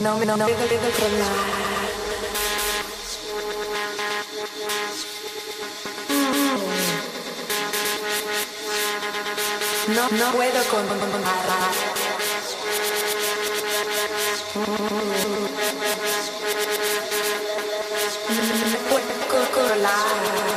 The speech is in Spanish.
No, no, no, puedo controlar. No, no puedo controlar. No puedo controlar.